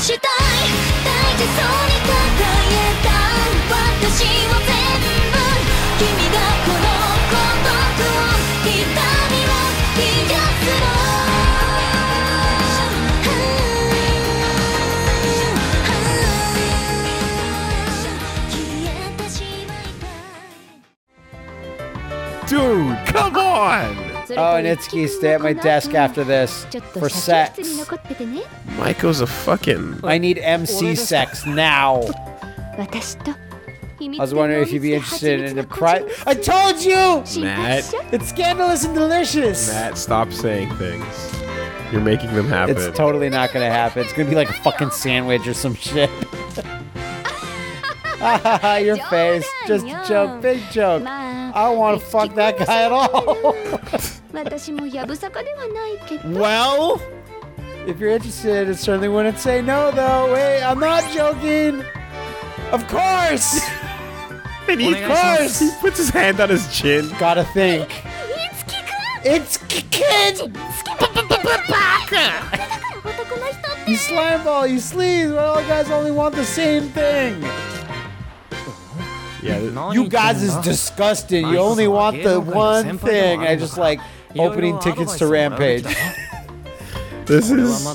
したい大事そうに抱えた私を全部君がこの孤独を痛みを癒すの消えてしまいたい Dude, come on! Oh, Nitsuki, stay at my desk after this for sex. Michael's a fucking. I need MC sex now. I was wondering if you'd be interested in a private. I told you! Matt. It's scandalous and delicious! Matt, stop saying things. You're making them happen. It's totally not gonna happen. It's gonna be like a fucking sandwich or some shit. Your face. Just a joke. Big joke. I don't wanna fuck that guy at all. 私もやぶさかではないけど well, if you're interested, it certainly wouldn't say no, though. Wait, I'm not joking. Of course. and he, Of course. he puts his hand on his chin. Gotta think. It's kid. 男の人って You slime ball. You sleaze. Well, all guys only want the same thing. Yeah, th- You guys is disgusting. You only want the one thing. I just like opening tickets to Rampage. this is.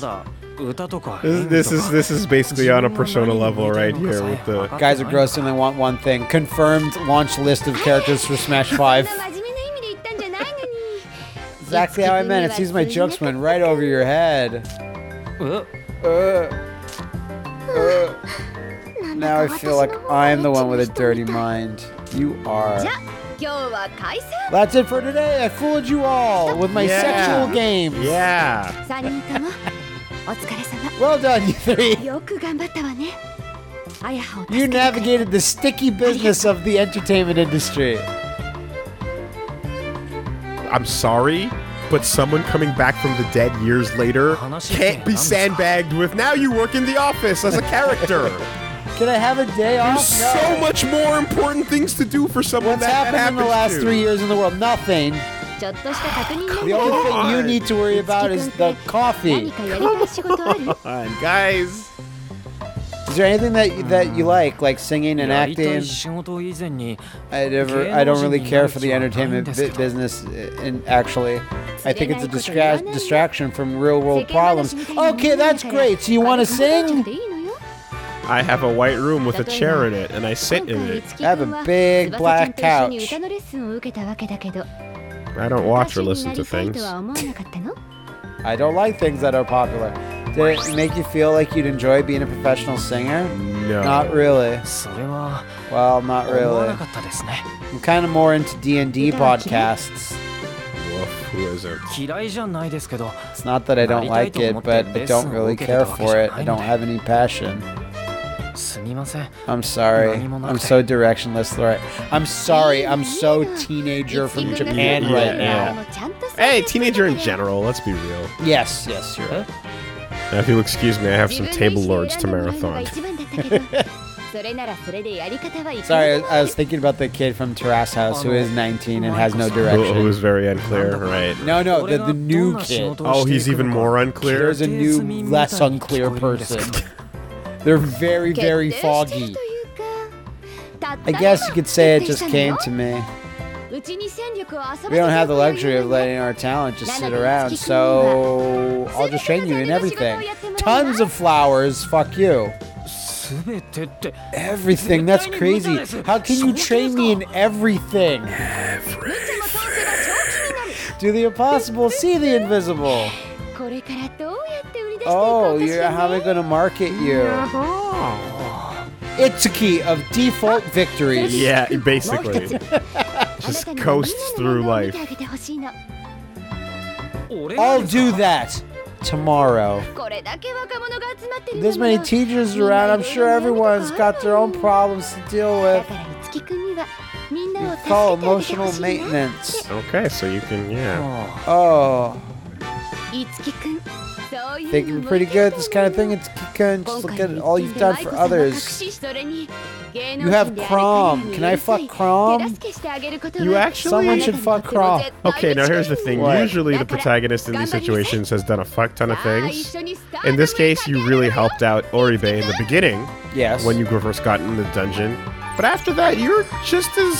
This, this is this is basically on a persona level right here with the guys are gross and they want one thing confirmed launch list of characters for Smash Five. exactly how I meant it. Seems my jokes went right over your head. Uh, uh, uh. Now I feel like I'm the one with a dirty mind. You are. That's it for today. I fooled you all with my yeah. sexual games. Yeah. well done, you three. You navigated the sticky business of the entertainment industry. I'm sorry, but someone coming back from the dead years later can't be sandbagged with now you work in the office as a character. Can I have a day off? There's no. so much more important things to do for someone What's that happened that in the last to? three years in the world? Nothing. the only thing you need to worry about is the coffee. Come on, guys. Is there anything that you, that you like, like singing and acting? I never, I don't really care for the entertainment business. Uh, and actually, I think it's a distra- distraction from real world problems. Okay, that's great. So you want to sing? I have a white room with a chair in it, and I sit in it. I have a big black couch. I don't watch or listen to things. I don't like things that are popular. Did it make you feel like you'd enjoy being a professional singer? No. Not really. Well, not really. I'm kind of more into D&D podcasts. It's not that I don't like it, but I don't really care for it. I don't have any passion. I'm sorry. I'm so directionless, Laura. I'm sorry. I'm so teenager from Japan yeah. right now. Hey, teenager in general. Let's be real. Yes, yes, you're right. Now, if you'll excuse me, I have some table lords to marathon. Sorry, I was thinking about the kid from Terrace House who is 19 and has no direction. Who is very unclear, right? No, no, the, the new kid. Oh, he's even more unclear. There's a new, less unclear person. They're very, very foggy. I guess you could say it just came to me. We don't have the luxury of letting our talent just sit around, so I'll just train you in everything. Tons of flowers, fuck you. Everything, that's crazy. How can you train me in everything? everything. Do the impossible, see the invisible. Oh, you're, how they going to market you. Uh-huh. It's a key of default victories. Yeah, basically. Just coasts through life. I'll do that tomorrow. There's many teachers around. I'm sure everyone's got their own problems to deal with. You call emotional maintenance. Okay, so you can, yeah. Oh. oh. Think you're pretty good at this kind of thing? It's Kikun. Just look at all you've done for others. You have Chrom. Can I fuck Chrom? You actually- Someone should fuck Chrom. Okay, now here's the thing. What? Usually, the protagonist in these situations has done a fuck ton of things. In this case, you really helped out Oribe in the beginning Yes. when you first got in the dungeon. But after that, you're just as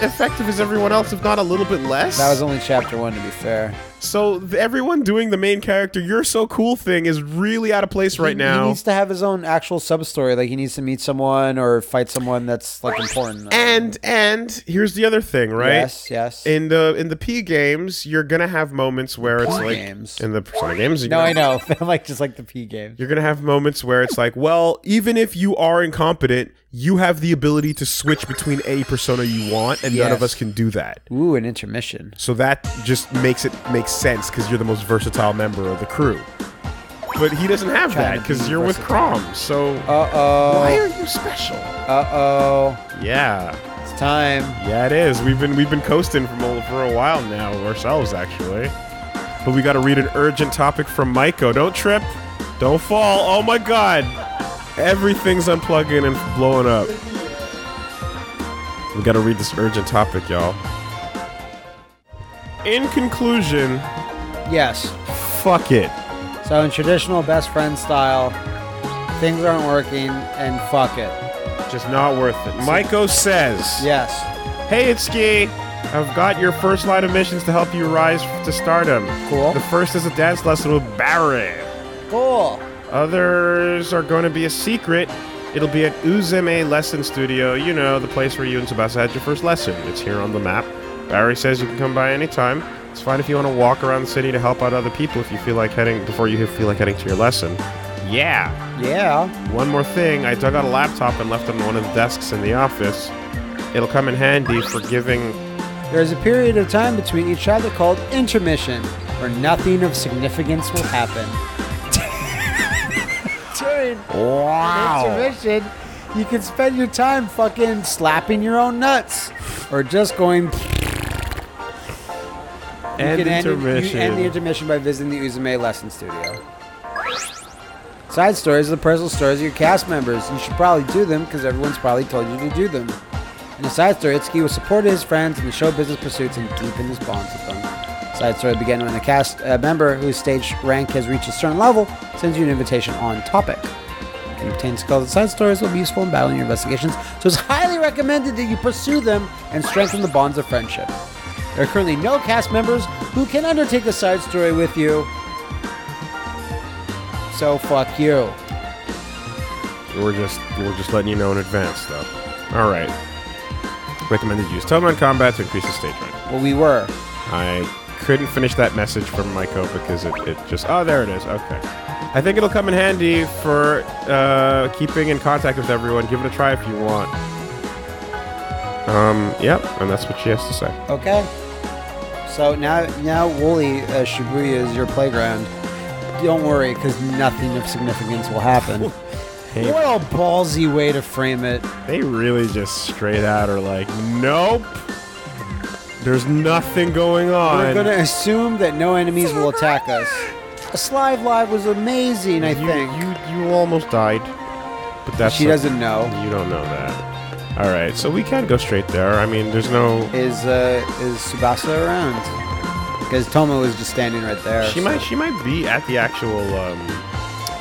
effective as everyone else, if not a little bit less. That was only chapter one, to be fair. So everyone doing the main character, you're so cool thing is really out of place right He- now. He needs to have his own actual sub story. Like he needs to meet someone or fight someone that's like important. and and here's the other thing, right? Yes, yes. In the in the P games, you're gonna have moments where it's P like games? in the Persona games. no, I know. I'm like just like the P game. You're gonna have moments where it's like, well, even if you are incompetent, you have the ability to switch between a persona you want, and none of us can do that. Ooh, an intermission. So that just makes it make sense because you're the most versatile member of the crew. But he doesn't have that because be you're with versatile. Chrom. So Uh oh. why are you special? Uh oh. Yeah, It's time. yeah, it is. We've been we've been coasting for a- for a while now ourselves actually. But we got to read an urgent topic from Maiko. Don't trip. Don't fall. Oh my god. Everything's unplugging and blowing up. We got to read this urgent topic, y'all. In conclusion, Yes. fuck it. So in traditional best friend style, things aren't working, and fuck it. Just not worth it. Maiko says, Yes. Hey, it's Ski. I've got your first line of missions to help you rise to stardom. Cool. The first is a dance lesson with Barry. Cool. Others are going to be a secret. It'll be at Uzume Lesson Studio, you know, the place where you and Tsubasa had your first lesson. It's here on the map. Barry says you can come by anytime. It's fine if you want to walk around the city to help out other people if you feel like heading before you feel like heading to your lesson. Yeah. Yeah. One more thing, I dug out a laptop and left it on one of the desks in the office. It'll come in handy for giving There's a period of time between each other called intermission, where nothing of significance will happen. During intermission, you can spend your time fucking slapping your own nuts, or just going. You End can end, you end the intermission by visiting the Uzume Lesson Studio. Side stories are the personal stories of your cast members. You should probably do them because everyone's probably told you to do them. In a side story, Itsuki was supported his friends in the show business pursuits and deepened his bonds with them. Side story began when a cast member whose stage rank has reached a certain level sends you an invitation on topic. You can obtain skills and side stories that will be useful in battling your investigations, so it's highly recommended that you pursue them and strengthen the bonds of friendship. There are currently no cast members who can undertake a side story with you. So fuck you. We're just we're just letting you know in advance, though. All right. Recommended use Toadman combat to increase the stage rank. Well, we were. I couldn't finish that message from Maiko because it, it just oh there it is okay. I think it'll come in handy for uh, keeping in contact with everyone. Give it a try if you want. Um, yep, and that's what she has to say. Okay. So now, now Wooly uh, Shibuya is your playground. Don't worry, because nothing of significance will happen. Hey, what a ballsy way to frame it. they really just straight out are like, nope. There's nothing going on. We're gonna assume that no enemies will attack us. A Slive Live was amazing, I you, think. you you almost died, but that's she doesn't know. You don't know that. All right, so we can go straight there. I mean, there's no. Is uh, is Tsubasa around? Because Toma was just standing right there. She so- might she might be at the actual um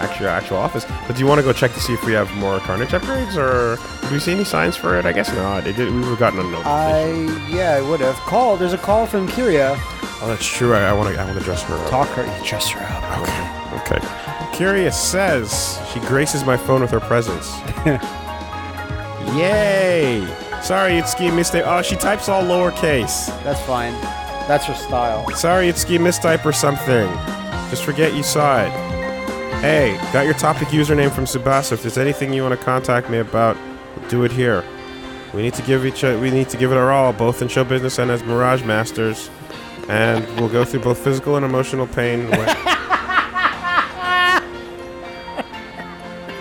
actual actual office. But do you want to go check to see if we have more Carnage upgrades, or do we see any signs for it? I guess not. It did, we would have gotten a notification. I yeah, I would have called. There's a call from Kiria. oh, that's true. I want to I want to dress her up. Talk her. You trust her up. Okay. Okay. Kiria says she graces my phone with her presence. Yay! Sorry, it's ski mistake. Oh, she types all lowercase. That's fine. That's her style. Sorry, it's ski mistype or something. Just forget you saw it. Hey, got your topic username from Tsubasa. If there's anything you want to contact me about, do it here. We need to give each o- we need to give it our all, both in show business and as Mirage Masters. And we'll go through both physical and emotional pain.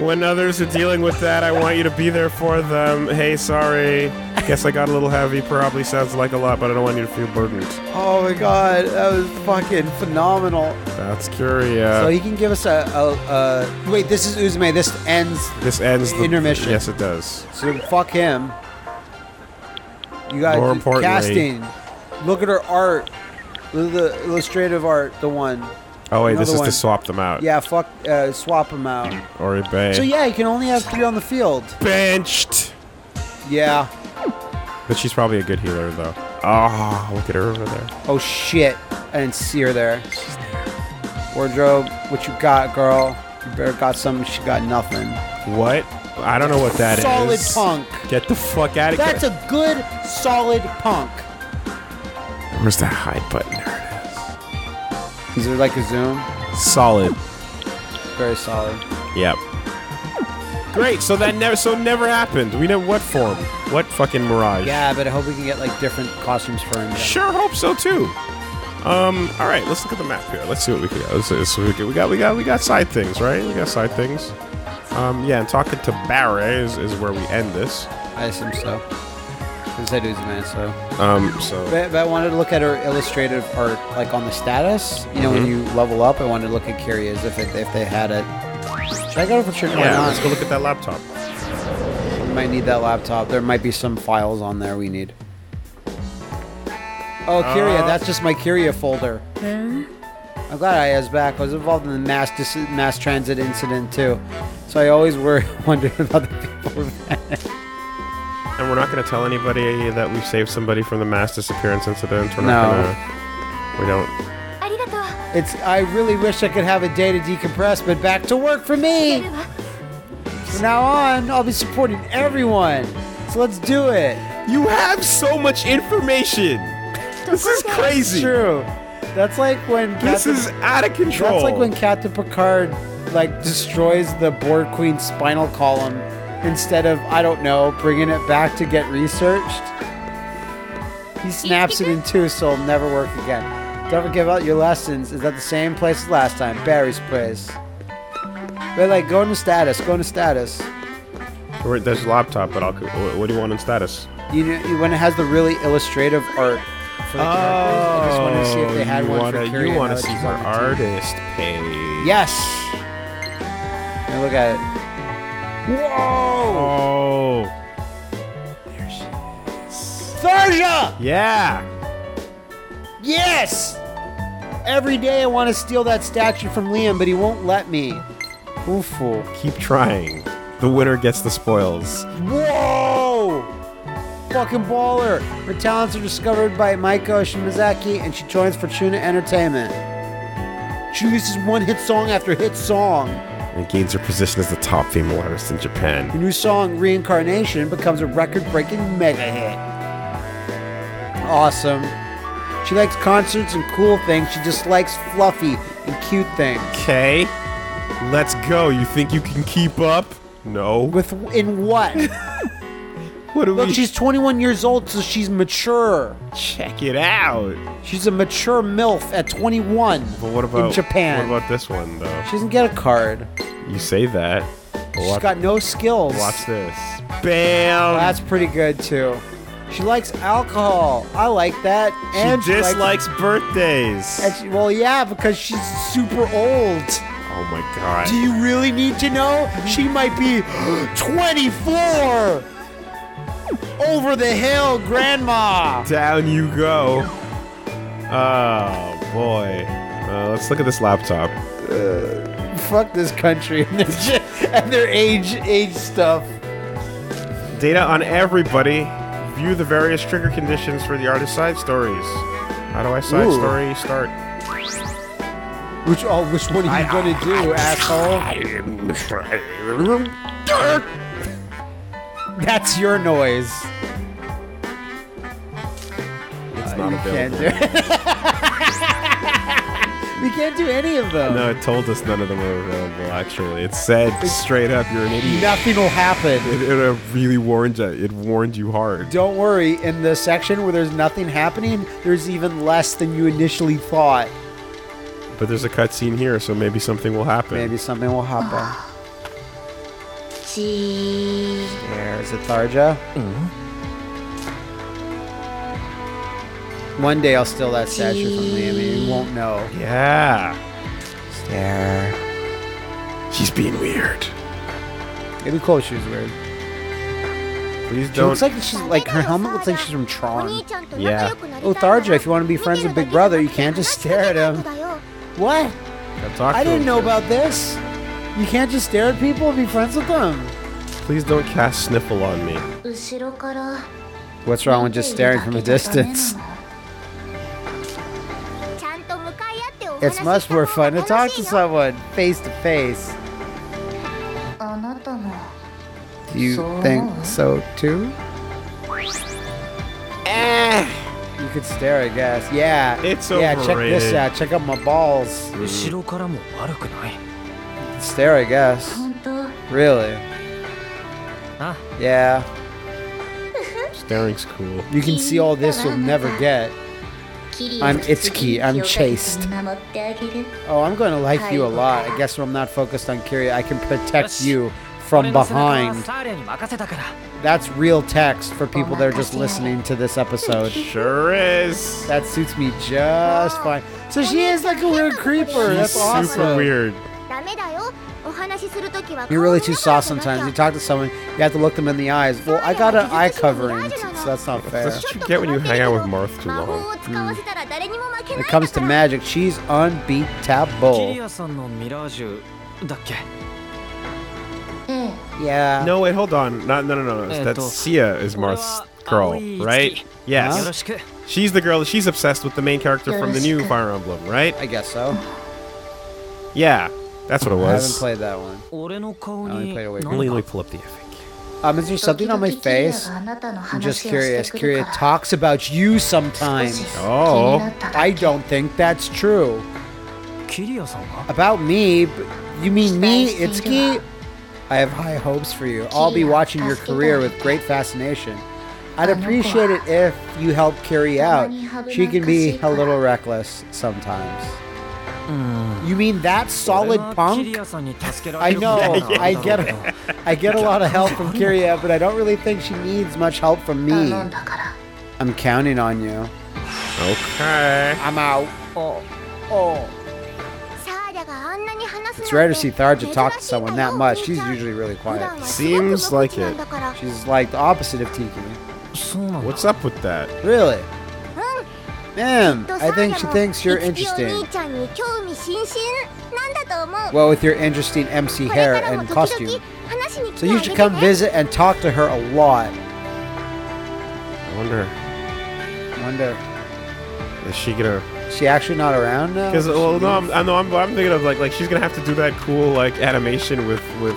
when- others are dealing with that, I want you to be there for them. Hey, sorry. Guess I got a little heavy. Probably sounds like a lot, but I don't want you to feel burdened. Oh my god, that was fucking phenomenal. That's Kiria. So he can give us a, a, a wait. This is Uzume. This ends. this ends the Intermission. Yes, it does. So fuck him. You got More importantly- casting. Look at her art. Look at the illustrative art. The one. Oh wait, this is one. to swap them out. Yeah, fuck. Uh, swap them out. Or Bay. So yeah, you can only have three on the field. Benched. Yeah. But she's probably a good healer though. Oh, look at her over there. Oh shit! I didn't see her there. Wardrobe, what you got, girl? You better got something. She got nothing. What? I don't know what that is. solid punk. Get the fuck out of here. That's a good, solid punk. Where's that hide button? Is there like a zoom? Solid. Very solid. Yep. Great. So that never. So never happened. We know what form. What fucking mirage. Yeah, but I hope we can get like different costumes for him. Sure, hope so too. Um. All right. Let's look at the map here. Let's see what we can. Let's see, let's see what we, can- we got. We got. We got side things, right? We got side things. Um. Yeah. And talking to Barry is, is where we end this. I assume so. I said Uzuman, so. Um. So. But, but I wanted to look at her illustrative art, like on the status. You know, when Mm-hmm. you level up, I wanted to look at Curious if it, if they had it. Should I go for sure? Why Yeah. not? Let's go look at that laptop. We might need that laptop. There might be some files on there we need. Oh, Kiria, Uh, that's just my Kiria folder. I'm glad I is back. I was involved in the mass dis- mass transit incident too, so I always worry, wondered about the people. And we're not going to tell anybody that we saved somebody from the mass disappearance incident. We're not No. gonna, we don't. It's. I really wish I could have a day to decompress, but back to work for me. From now on, I'll be supporting everyone. So let's do it. You have so much information. This is crazy. True. That's like when This Captain, is out of control. that's like when Captain Picard like destroys the Borg Queen's spinal column instead of I don't know bringing it back to get researched. He snaps it in two, so it'll never work again. Don't forget about your lessons. Is at the same place as last time, Barry's place. But like, go into status. Go into status. Where- There's a laptop, but I'll. What what do you want in status? You know, when it has the really illustrative art for the characters. I just wanted to see if they had Oh, you one wanna, for You want to see she's her on the team. artist page? Yes. Now look at it. Whoa! Oh. There she is. Tharja! Yeah. Yes! Every day I want to steal that statue from Liam, but he won't let me. Oofu. Keep trying. The winner gets the spoils. Whoa! Fucking baller. Her talents are discovered by Maiko Shimazaki, and she joins Fortuna Entertainment. She releases one hit song after hit song. And gains her position as the top female artist in Japan. Her new song, Reincarnation, becomes a record breaking mega hit. Awesome. She likes concerts and cool things. She dislikes fluffy and cute things. Okay. Let's go. You think you can keep up? No. With in what? What do Look, we she's 21 years old, so she's mature. check it out? She's a mature MILF at 21 But what about in Japan. What about this one though? she doesn't get a card. You say that. but She's watch, got no skills. watch this. Bam. That's pretty good too. She likes alcohol. I like that. she And likes- dislikes birthdays. and she- well, yeah, because she's super old. oh my god. Do you really need to know? She might be 24. Over the hill, grandma. Down you go. Oh boy. Uh, let's look at this laptop. Fuck this country and their, and their age age stuff. Data on everybody. View the various trigger conditions for the artist side stories. How do I side Ooh. story start? Which oh, which one are you gonna do, asshole? That's your noise. It's Uh, not can't available. do we can't do any of them. No, it told us none of them were available. Actually, it said straight up, "You're an idiot." Nothing will happen. It, it uh, really warned you. It warned you hard. Don't worry, in the section where there's nothing happening, there's even less than you initially thought. But there's a cutscene here, so maybe something will happen. Maybe something will happen see. There's a Mm-hmm. One day I'll steal that statue from Liam. You won't know. Yeah. Stare. She's being weird. It'd be cool if she was weird. Please don't. looks like she's like her helmet looks like she's from Tron. Yeah. Oh, Tharja, if you want to be friends with Big Brother, you can't just stare at him. What? I didn't know about this. You can't just stare at people and be friends with them. Please don't cast Sniffle on me. What's wrong with just staring from a distance? It's much more fun to talk to someone face to face. Do you think so too? Eh, you could stare, I guess. Yeah. It's yeah, check this out. Check out my balls. It's there, I guess. Really? Yeah. Staring's cool. You can see all this you'll never get. I'm Itsuki. I'm chased. Oh, I'm going to like you a lot. I guess when I'm not focused on Kiria, I can protect you from behind. That's real text for people that are just listening to this episode. Sure is. That suits me just fine. So she is like a weird creeper. That's awesome. Super weird. You're really too soft sometimes. You talk to someone, you have to look them in the eyes. Well, I got an eye covering, so that's not fair. That's what you get when you hang out with Marth too long. Mm. When it comes to magic, she's unbeatable. Yeah. No, wait, hold on. No, no, no, no. That's Sia is Marth's girl, right? Yes. Huh? She's the girl. She's obsessed with the main character from the new Fire Emblem, right? I guess so. Yeah. That's what it was. I haven't played that one. I only played Awakening. Let me, let me pull up the epic. Um, is there something on my face? I'm just curious. Kiria talks about you sometimes. Oh. I don't think that's true. About me? You mean me, Itsuki? I have high hopes for you. I'll be watching your career with great fascination. I'd appreciate it if you help carry out. She can be a little reckless sometimes. Mm. You mean that solid punk? I know. I get I get a lot of help from Kiria, but I don't really think she needs much help from me. I'm counting on you. Okay. I'm out. Oh. Oh. It's rare to see Tharja talk to someone that much. She's usually really quiet. Seems like it. She's like the opposite of Tiki. What's up with that? Really? Ma'am, I think she thinks you're interesting. Well, with your interesting MC hair and costume. So you should come visit and talk to her a lot. I wonder. Wonder. Is she gonna? She actually not around now? Because well, no, I'm, I know I'm, I'm thinking of like like she's gonna have to do that cool like animation with with.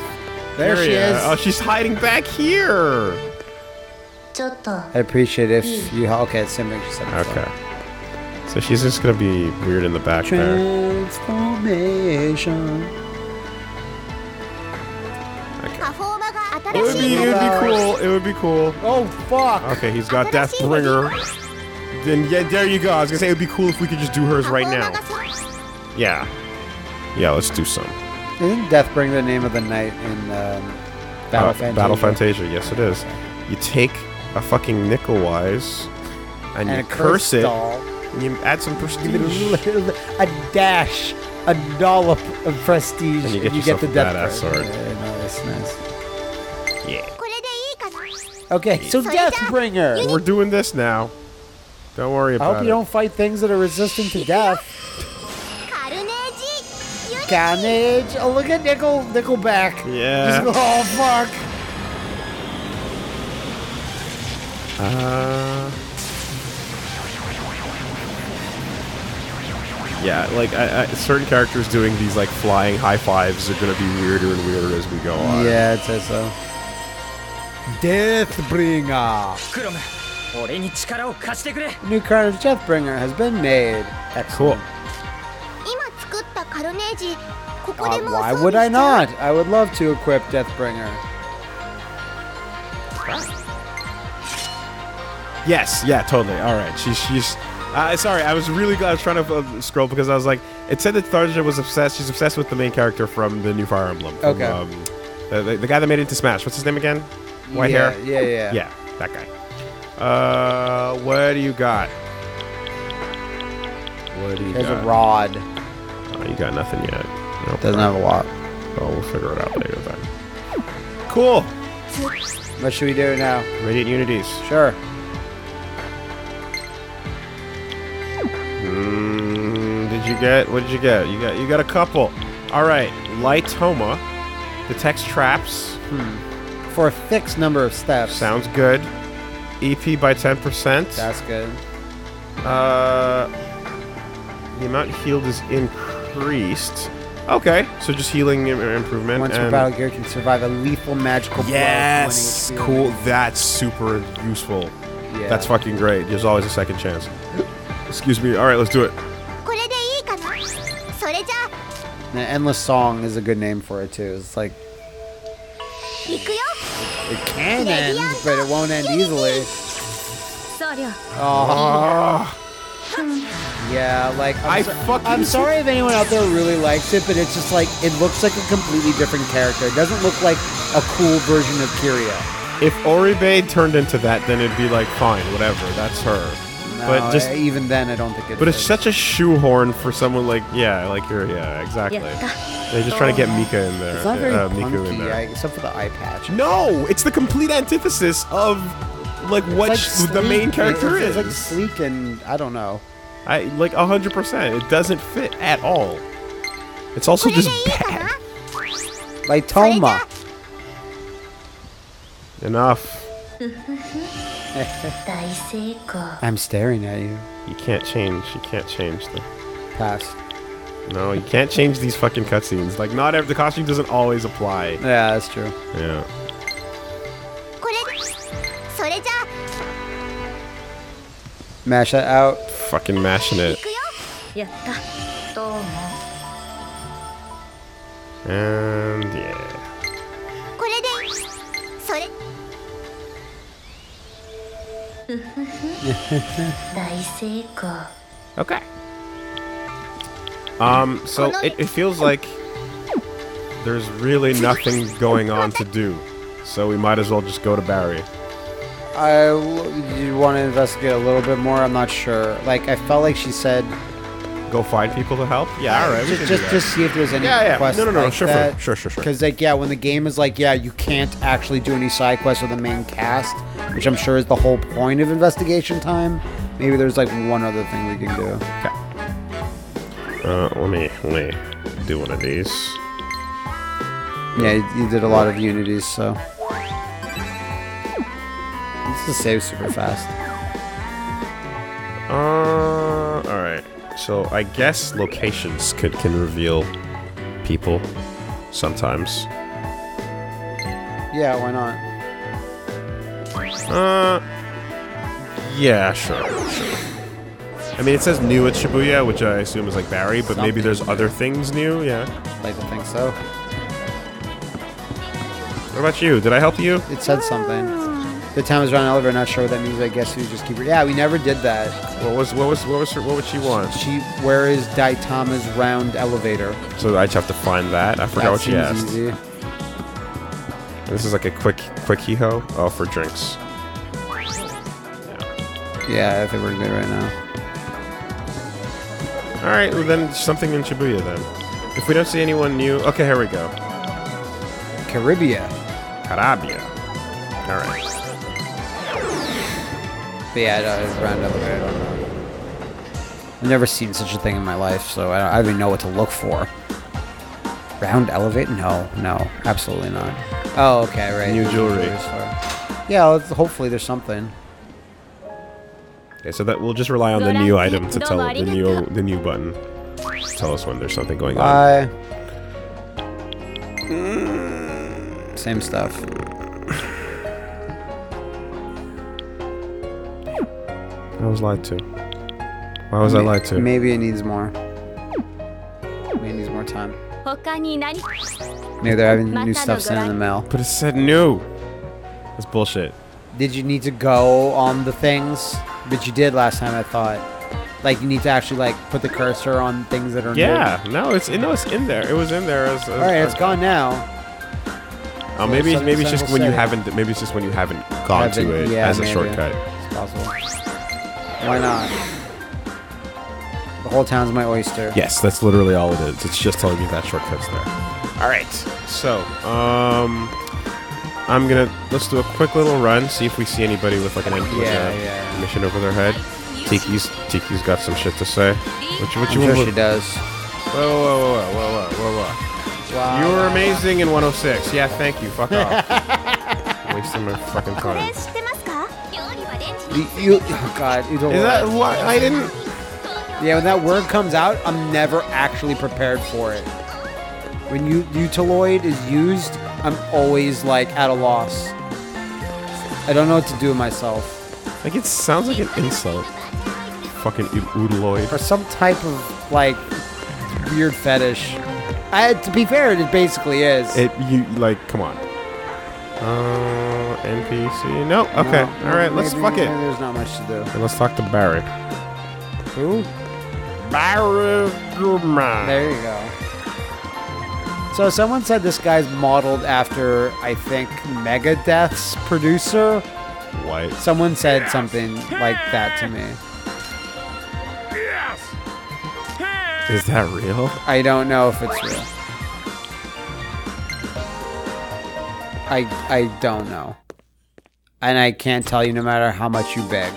There Maria. she is. Oh, she's hiding back here. I appreciate if you. Okay, it's same picture. Okay. So she's just gonna be weird in the back Transformation. there. Okay. It would be, it would be cool. It would be cool. Oh fuck! Okay, he's got Deathbringer. Then yeah, there you go. I was gonna say it would be cool if we could just do hers right now. Yeah. Yeah, let's do some. Isn't Deathbringer the name of the night in um, Battle uh, Fantasia? Battle Fantasia, yes it is. You take a fucking Nickelwise and, and you curse it. Doll and you add some prestige. a dash, a dollop of prestige, and you get, and you get the death sword. Yeah, no, nice. Yeah. Okay, so Deathbringer. We're doing this now. Don't worry about it. I hope you it. don't fight things that are resistant to death. Carnage. Oh, look at Nickel Nickelback. Yeah. Just, oh fuck. Uh. yeah, like I, I, certain characters doing these like flying high fives are going to be weirder and weirder as we go on. Yeah, it says so. Deathbringer. New card of Deathbringer has been made. That's cool. Uh, why would I not? I would love to equip Deathbringer. Yes, yeah, totally. All right, she's she's uh, sorry, I was really glad. I was trying to uh, scroll because I was like, it said that Tharja was obsessed. She's obsessed with the main character from the new Fire Emblem. from, Okay. Um, The, the, the guy that made it into Smash. What's his name again? White yeah, hair. Yeah, yeah. Yeah, that guy. Uh, what do you got? What do you There's got? a rod. Oh, you got nothing yet. No Doesn't have a lot. Oh, we'll figure it out later then. Cool. What should we do now? Radiant Unities. Sure. Did you get? What did you get? You got. You got a couple. All right. Lightoma detects traps. For a fixed number of steps. Sounds good. EP by 10%. That's good. Uh, the amount healed is increased. Okay, so just healing im- improvement. Once your and- battle gear can survive a lethal magical blow. Yes, 1 HP. cool. That's super useful. Yeah. That's fucking great. There's always a second chance. Excuse me. All right, let's do it. An endless song is a good name for it too. It's like it can end, but it won't end easily. Oh. Yeah, like I'm, I fucking I'm sorry if anyone out there really likes it, but it's just like it looks like a completely different character. It doesn't look like a cool version of Kiria. If Oribe turned into that, then it'd be like fine, whatever. That's her. But just I, even then, I don't think it. But is. it's such a shoehorn for someone like yeah, like you're yeah, exactly. Yeah. They're just trying to get Mika in there. It's not very uh, punky, in there. I, except for the eye patch. No, it's the complete antithesis of like what like sh- the main character it's, it's, is. It's like sleek and I don't know. I like hundred percent. It doesn't fit at all. It's also just bad. Like Toma. Enough. I'm staring at you. You can't change. You can't change the past. No, you can't change these fucking cutscenes. Like, not every the costume doesn't always apply. Yeah, that's true. Yeah. Mash that out. Fucking mashing it. Yeah. Okay. Um, so it, it feels like there's really nothing going on to do. So we might as well just go to Barry. I you want to investigate a little bit more. I'm not sure. Like I felt like she said Go find people to help? Yeah, alright. just just, just see if there's any Yeah, yeah. quests No, no, no. like Sure, that. sure, sure, sure. Because like yeah, when the game is like yeah, you can't actually do any side quests with the main cast, which I'm sure is the whole point of investigation time. Maybe there's like one other thing we can do. Uh, let me, let me do one of these. Yeah, you, you did a lot of unities, so this is save super fast. Uh, alright. So I guess locations could, can reveal people sometimes. Yeah, why not? Uh, yeah, sure, sure. I mean, it says new at Shibuya, which I assume is like Barry, but maybe there's other things new. Yeah. Like to think so. What about you? Did I help you? It said something. The time is around elevator. Not sure what that means. I guess we just keep. Yeah, we never did that. What was what was what was her, what would she want? She where is Daitama's round elevator? So I just have to find that. I forgot that what she asked. easy. This is like a quick quick hee-ho. Oh, for drinks. Yeah, I think we're good right now. All right, well then something in Shibuya then. If we don't see anyone new, okay, here we go. Caribia. Carabia. All right. But yeah, no, round elevator. I don't know. I've never seen such a thing in my life, so I don't, I don't even know what to look for. Round elevator? No, no, absolutely not. Oh, okay, right. New jewelry. Yeah, let's, hopefully there's something. Okay, so that we'll just rely on the new item to tell the new the new button. Tell us when there's something going on. Bye. Mm, same stuff. I was lied to. Why was maybe, I lied to? Maybe it needs more. Maybe it needs more time. Maybe they're having new stuff sent in the mail. But it said new. That's bullshit. Did you need to go on the things that you did last time? I thought, like, you need to actually like put the cursor on things that are. Yeah, new. no, it's no, it's in there. It was in there. As, as, All right, as, it's gone now. Oh, maybe maybe it's just when you haven't. Maybe it's just when you haven't gone haven't, to it yeah, as a maybe. shortcut. It's possible. Why not? The whole town's my oyster. Yes, that's literally all it is. It's just telling you that shortcut's there. All right. So, um, I'm gonna let's do a quick little run. See if we see anybody with like an with Yeah, a yeah. mission over their head. Tiki's Tiki's got some shit to say. What you what I'm you sure want? she does. Whoa whoa whoa whoa whoa whoa whoa whoa! Wow. You were amazing in 106. Yeah, thank you. Fuck off. Wasting my fucking time. You, you oh god, you don't Is that what I didn't? Yeah, when that word comes out, I'm never actually prepared for it. When you Utaloid is used, I'm always like at a loss. I don't know what to do with myself. Like it sounds like an insult. Fucking Utaloid. Or some type of like weird fetish. I, to be fair, it basically is. It you like? Come on. Uh, NPC. No. Okay. No, All right. Let's fuck it. There's not much to do. And let's talk to Barry. Who? Barry Goodman. There you go. So someone said this guy's modeled after, I think, Megadeth's producer. What? Someone said something like that to me. Yes. Is that real? I don't know if it's real. I I don't know and I can't tell you no matter how much you beg.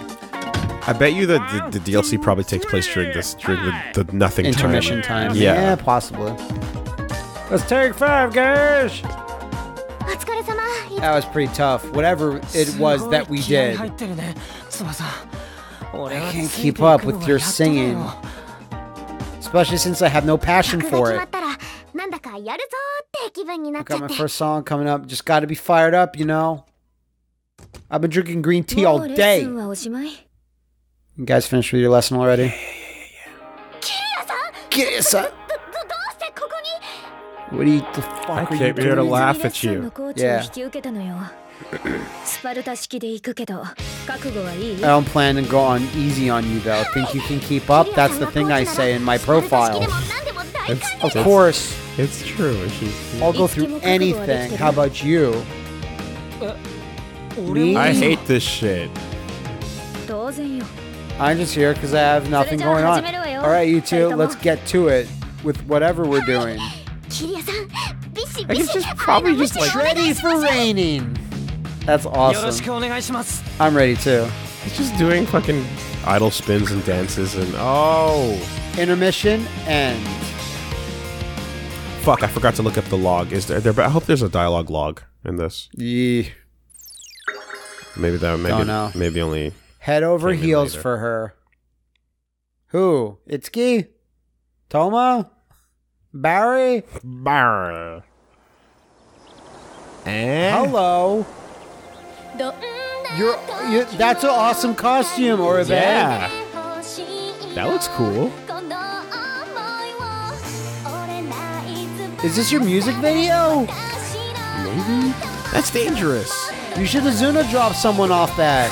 I bet you that the, the DLC probably takes place during this during the, the nothing intermission time. time. Yeah. yeah, possibly. Let's take five, guys. That was pretty tough. Whatever it was that we did. I can't keep up with your singing. Especially since I have no passion for it. I got my first song coming up. Just got to be fired up, you know? I've been drinking green tea all day. You guys finished with your lesson already? Yeah, yeah, yeah, What do you the fuck I are you came here to laugh at you. Yeah. I don't plan to go on easy on you though. Think you can keep up? That's the thing I say in my profile. It's, of it's, course. It's true. I'll go through anything. How about you? Uh, I hate this shit. I'm just here because I have nothing going on. All right, you two, let's get to it with whatever we're doing. I guess just probably just like ready for raining. That's awesome. I'm ready too. He's just doing fucking idle spins and dances and oh. Intermission end. Fuck! I forgot to look up the log. Is there? there I hope there's a dialogue log in this. Yeah. Maybe that. Maybe, Don't know. Maybe only head over heels for her. Who? Itsuki? Toma? Barry? Barry. And Hello. You're, you that's an awesome costume, or yeah, that looks cool. Is this your music video? Maybe that's dangerous. You should have Zuna dropped someone off that.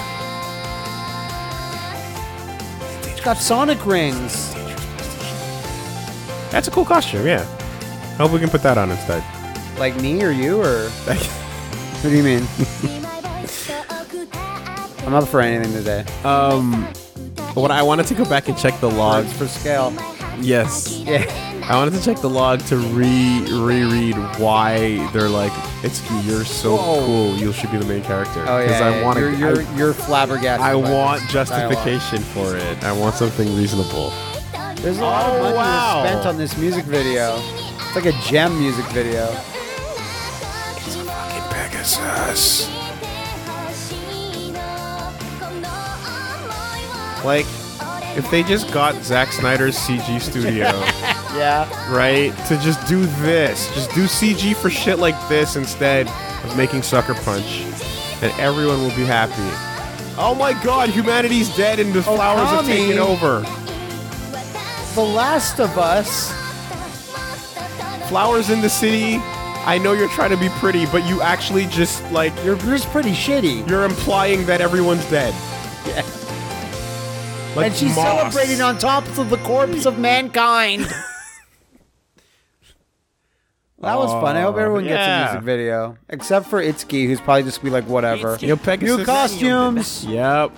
It's got Sonic rings. That's a cool costume. Yeah. I hope we can put that on instead. Like me or you or what do you mean? I'm up for anything today. um, what I wanted to go back and check the logs Words for scale. Yes. Yeah. I wanted to check the log to re reread why they're like, Itsuki, you're so Whoa. cool. You should be the main character. Oh yeah. I want you're, to. you're, I, you're flabbergasted. I want justification for it. I want something reasonable. There's a lot of Oh, money wow. spent on this music video. It's like a gem music video. Fucking Pegasus. Like, if they just got Zack Snyder's CG studio, Yeah. right, to just do this, just do CG for shit like this instead of making Sucker Punch, and everyone will be happy. Oh my god, humanity's dead and the oh, flowers have taken over. The Last of Us. Flowers in the city. I know you're trying to be pretty, but you actually just, like, You're just pretty shitty. you're implying that everyone's dead. Yeah. Like and she's moss. celebrating on top of the corpse of mankind. That was fun. I hope Aw, everyone gets a music video, except for Itsuki, who's probably just be like, whatever. Yo, Pegasus. New costumes. Yep.